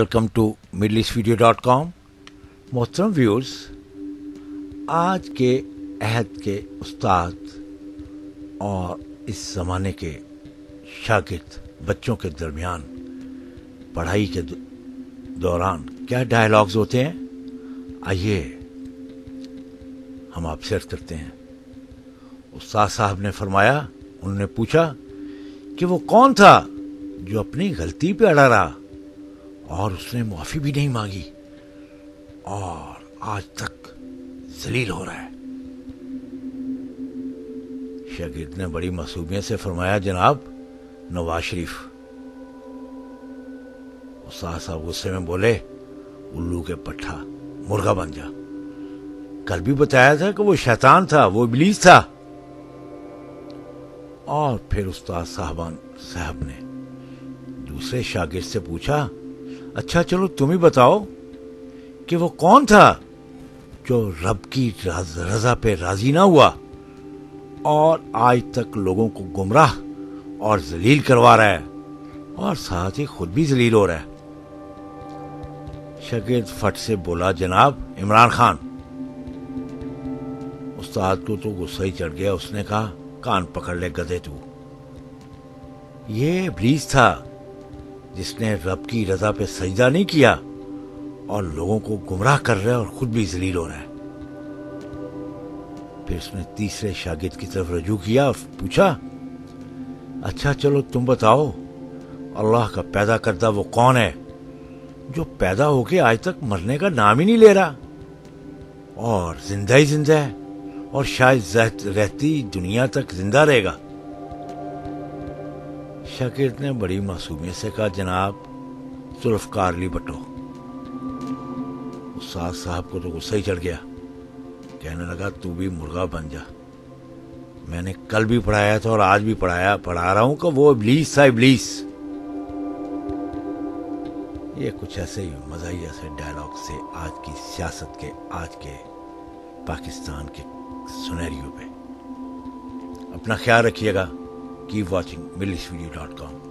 Welcome to middle east video dot com محترم viewers آج کے عہد کے استاد اور اس زمانے کے شاگرد بچوں کے درمیان پڑھائی کے دوران کیا ڈائلاگز ہوتے ہیں آئیے ہم آپ شیئر کرتے ہیں استاد صاحب نے فرمایا انہوں نے پوچھا کہ وہ کون تھا جو اپنی غلطی پہ اڑا رہا اور اس نے معافی بھی نہیں مانگی۔ اور آج تک ذلیل ہو رہا ہے۔ شاگرد نے بڑی معصومیت سے فرمایا، جناب، نواز شریف۔ استاد صاحب غصے میں بولے، الو کے پٹھا مرغا بن جا۔ کل بھی بتایا تھا کہ وہ شیطان تھا، وہ ابلیس تھا۔ اور پھر استاد صاحبان صاحب نے دوسرے شاگرد سے پوچھا اچھا چلو تم ہی بتاؤ کہ وہ کون تھا جو رب کی رضا پہ راضی نہ ہوا اور آج تک لوگوں کو گمراہ اور ذلیل کروا رہا ہے اور ساتھ ہی خود بھی ذلیل ہو رہا ہے۔ شگرد فٹ سے بولا، جناب عمران خان۔ استاد کو تو غصہ ہی چڑھ گیا، اس نے کہا، کان پکڑ لے گدے تو۔ یہ ابلیس تھا۔ جس نے رب کی رضا پہ سجدہ نہیں کیا اور لوگوں کو گمراہ کر رہا ہے اور خود بھی ذلیل ہو رہا ہے۔ پھر اس نے تیسرے شاگرد کی طرف رجوع کیا اور پوچھا اچھا چلو تم بتاؤ، اللہ کا پیدا کردہ وہ کون ہے جو پیدا ہو کے آج تک مرنے کا نام ہی نہیں لے رہا؟ اور زندہ ہی زندہ ہے اور شاید رہتی دنیا تک زندہ رہے گا۔ شاگرد نے بڑی معصومیت سے کہا، جناب ذوالفقار علی بٹو۔ استاد صاحب کو تو غصہ ہی چڑھ گیا۔ کہنے لگا، تو بھی مرغا بن جا۔ میں نے کل بھی پڑھایا تھا اور آج بھی پڑھایا، پڑھا رہا ہوں کہ وہ ابلیس تھا، ابلیس۔ یہ کچھ ایسے ہی مزاحیہ سے ڈائلاگ سے آج کی سیاست کے، آج کے پاکستان کے سنیریو پہ۔ اپنا خیال رکھیے گا۔ کیپ واچنگ ملس ویڈیو ڈاٹ کام